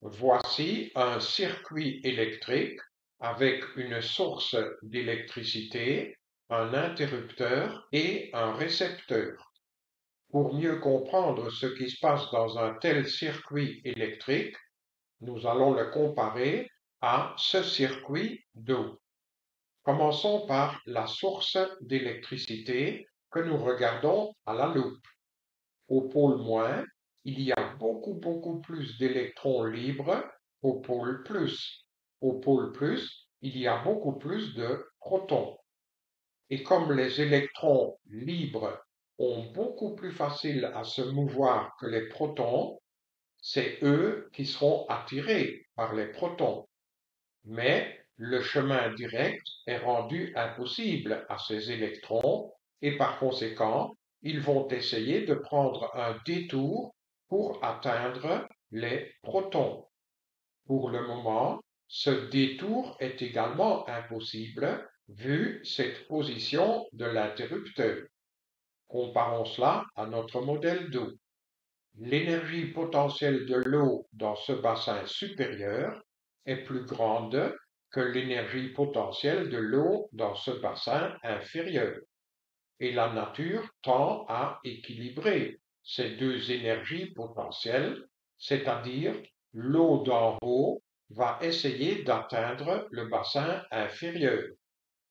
Voici un circuit électrique avec une source d'électricité, un interrupteur et un récepteur. Pour mieux comprendre ce qui se passe dans un tel circuit électrique, nous allons le comparer à ce circuit d'eau. Commençons par la source d'électricité que nous regardons à la loupe. Au pôle moins, il y a beaucoup, beaucoup plus d'électrons libres au pôle plus. Au pôle plus, il y a beaucoup plus de protons. Et comme les électrons libres ont beaucoup plus facile à se mouvoir que les protons, c'est eux qui seront attirés par les protons. Mais le chemin direct est rendu impossible à ces électrons et par conséquent, ils vont essayer de prendre un détour pour atteindre les protons. Pour le moment, ce détour est également impossible vu cette position de l'interrupteur. Comparons cela à notre modèle d'eau. L'énergie potentielle de l'eau dans ce bassin supérieur est plus grande que l'énergie potentielle de l'eau dans ce bassin inférieur. Et la nature tend à équilibrer ces deux énergies potentielles, c'est-à-dire l'eau d'en haut va essayer d'atteindre le bassin inférieur.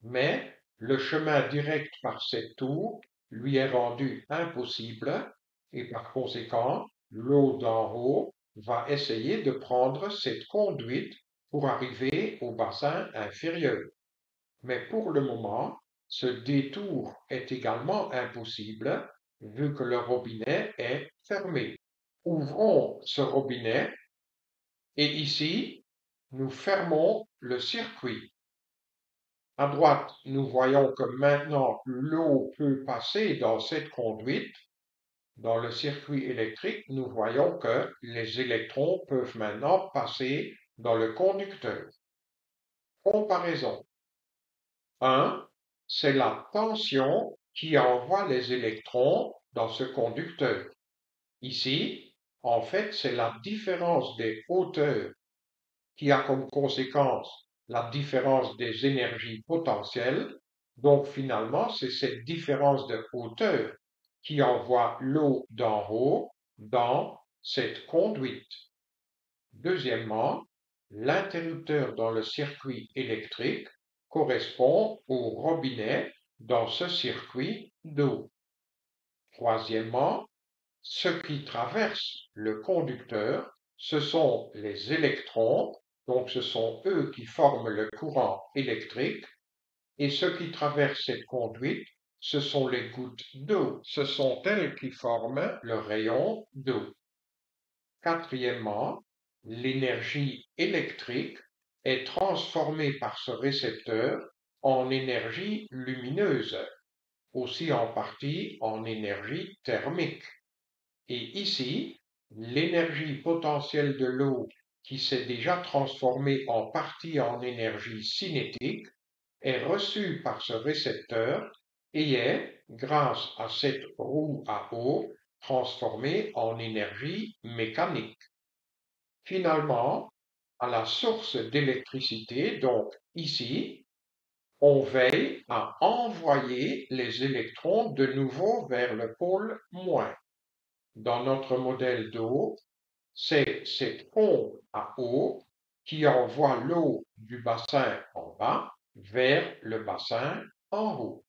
Mais le chemin direct par cette tour lui est rendu impossible et par conséquent, l'eau d'en haut va essayer de prendre cette conduite pour arriver au bassin inférieur. Mais pour le moment, ce détour est également impossible vu que le robinet est fermé. Ouvrons ce robinet et ici, nous fermons le circuit. À droite, nous voyons que maintenant l'eau peut passer dans cette conduite. Dans le circuit électrique, nous voyons que les électrons peuvent maintenant passer dans le conducteur. Comparaison. 1. C'est la tension qui envoie les électrons dans ce conducteur. Ici, en fait, c'est la différence des hauteurs qui a comme conséquence la différence des énergies potentielles. Donc finalement, c'est cette différence de hauteur qui envoie l'eau d'en haut dans cette conduite. Deuxièmement, l'interrupteur dans le circuit électrique correspond au robinet dans ce circuit d'eau. Troisièmement, ce qui traverse le conducteur, ce sont les électrons donc ce sont eux qui forment le courant électrique et ce qui traverse cette conduite, ce sont les gouttes d'eau. Ce sont elles qui forment le rayon d'eau. Quatrièmement, l'énergie électrique est transformée par ce récepteur en énergie lumineuse, aussi en partie en énergie thermique. Et ici, l'énergie potentielle de l'eau qui s'est déjà transformé en partie en énergie cinétique, est reçu par ce récepteur et est, grâce à cette roue à eau, transformé en énergie mécanique. Finalement, à la source d'électricité, donc ici, on veille à envoyer les électrons de nouveau vers le pôle moins. Dans notre modèle d'eau, c'est cette pompe à eau qui envoie l'eau du bassin en bas vers le bassin en haut.